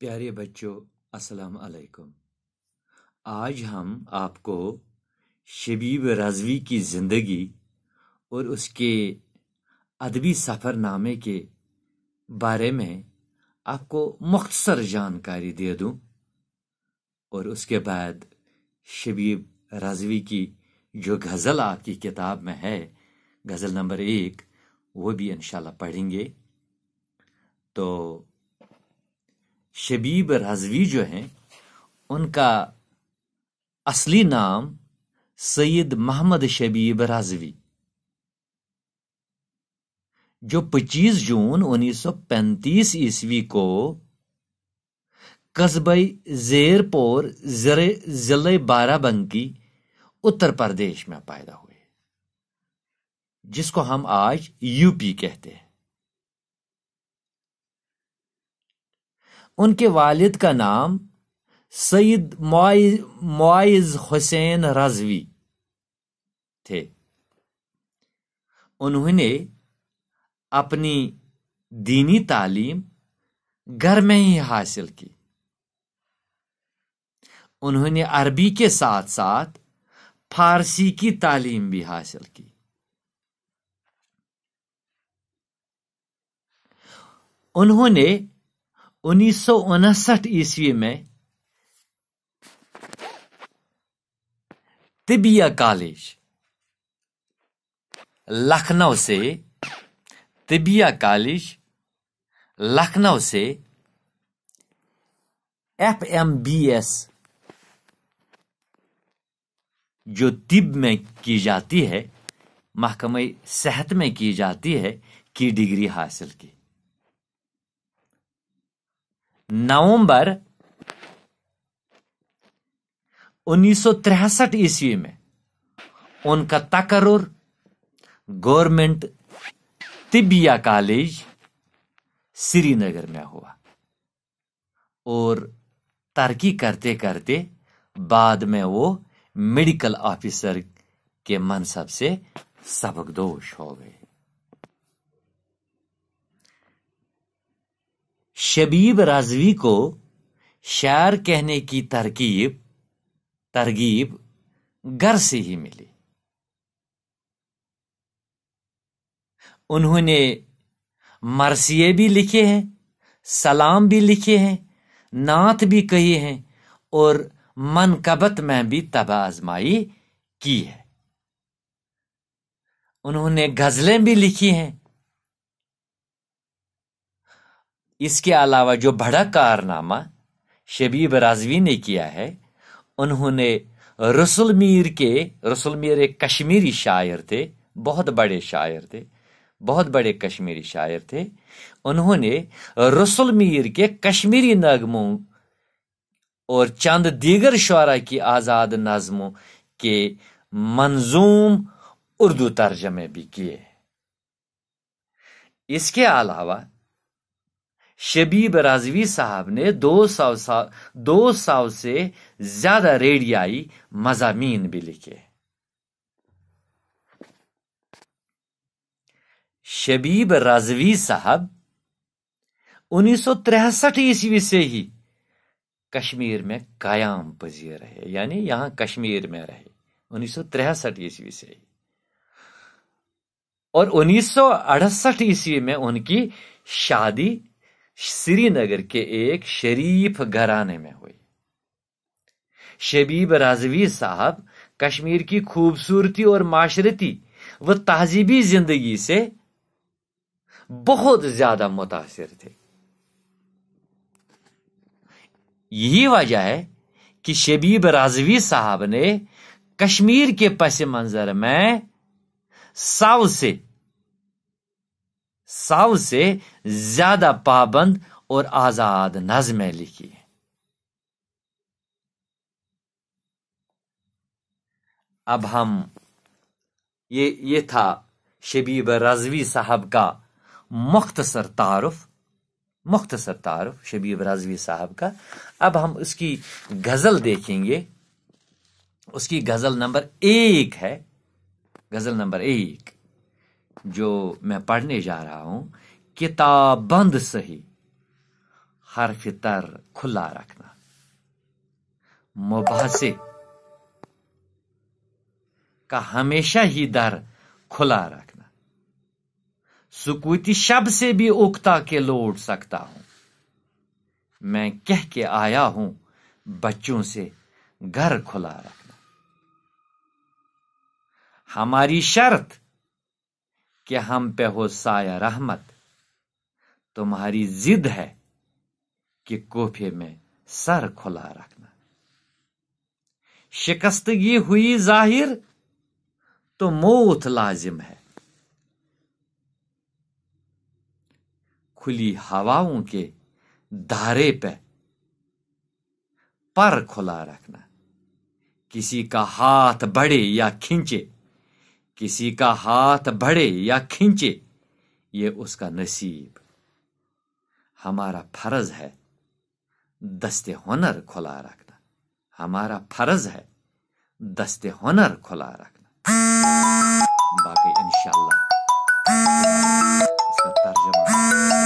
प्यारे बच्चों, अस्सलाम वालेकुम आज हम आपको शबीब रजवी की ज़िंदगी और उसके अदबी सफ़रनामे के बारे में आपको मुख्तसर जानकारी दे दूँ और उसके बाद शबीब रजवी की जो गज़ल आपकी किताब में है, गज़ल नंबर एक, वो भी इंशाल्लाह पढ़ेंगे। तो शबीब रजवी जो हैं, उनका असली नाम सैयद मोहम्मद शबीब रजवी। जो 25 जून 1935 ईस्वी को कस्बई जेरपोर जरे, ज़िले बाराबंकी, उत्तर प्रदेश में पैदा हुए, जिसको हम आज यूपी कहते हैं। उनके वालिद का नाम सईद मुआइज हुसैन रजवी थे। उन्होंने अपनी दीनी तालीम घर में ही हासिल की। उन्होंने अरबी के साथ साथ फारसी की तालीम भी हासिल की। उन्होंने उन्नीस सौ उनसठ ईस्वी में तिबिया कॉलेज, लखनऊ से तिबिया कॉलेज, लखनऊ से एफ़ एम बी एस जो तिब में की जाती है, महकमे सेहत में की जाती है, की डिग्री हासिल की। नवंबर उन्नीस ईस्वी में उनका तकरुर गवर्नमेंट तिबिया कॉलेज श्रीनगर में हुआ और तरक्की करते करते बाद में वो मेडिकल ऑफिसर के मनसब से सबकदोश हो गए। शबीब राजवी को शायर कहने की तरकीब, तरगीब घर से ही मिली। उन्होंने मरसिए भी लिखे हैं, सलाम भी लिखे हैं, नात भी कही हैं और मनकबत में भी तब आजमाई की है। उन्होंने गजलें भी लिखी हैं इसके अलावा जो बड़ा कारनामा शबीब राजवी ने किया है, उन्होंने रसुल मीर के रसुल मीर एक कश्मीरी शायर थे, बहुत बड़े शायर थे, बहुत बड़े कश्मीरी शायर थे, उन्होंने रसुल मीर के कश्मीरी नगमों और चंद दीगर शुरा की आज़ाद नज़मों के मंजूम उर्दू तर्जमे भी किए। इसके अलावा शबीब राजवी साहब ने दो सौ दो सौ से ज़्यादा रेडियाई मजामीन भी लिखे। शबीब राजवी साहब उन्नीस सौ तिरसठ ईस्वी से ही कश्मीर में कायम पजीर रहे, यानी यहाँ कश्मीर में रहे, उन्नीस सौ तिरसठ ईस्वी से ही। और उन्नीस सौ अड़सठ ईस्वी में उनकी शादी श्रीनगर के एक शरीफ घराने में हुई। शबीब राजवी साहब कश्मीर की खूबसूरती और माशरती व तहजीबी ज़िंदगी से बहुत ज़्यादा मुतासर थे। यही वजह है कि शबीब राजवी साहब ने कश्मीर के पस मंजर में सौ से सौ से ज़्यादा पाबंद और आज़ाद नजमें लिखी अब हम ये ये था शबीब रजवी साहब का मुख्तसर तारुफ, मुख्तसर तारफ शबीब रजवी साहब का। अब हम उसकी गज़ल देखेंगे। उसकी गज़ल नंबर एक है। गज़ल नंबर एक। जो मैं पढ़ने जा रहा हूँ किताब बंद सही, हर फितर खुला रखना। मुबासे का हमेशा ही दर खुला रखना। सुकूती शब से भी उगता के लौट सकता हूँ। मैं कह के आया हूँ, बच्चों से घर खुला रखना। हमारी शर्त कि हम पे हो साया रहमत। तुम्हारी जिद है कि कोफे में सर खुला रखना। शिकस्तगी हुई ज़ाहिर तो मौत लाजिम है। खुली हवाओं के धारे पे पर खुला रखना। किसी का हाथ बढ़े या खींचे किसी का हाथ बढ़े या खींचे, ये उसका नसीब। हमारा फ़र्ज़ है दस्ते हुनर खुला रखना। हमारा फ़र्ज़ है दस्ते हुनर खुला रखना। बाकी इंशाल्लाह इसका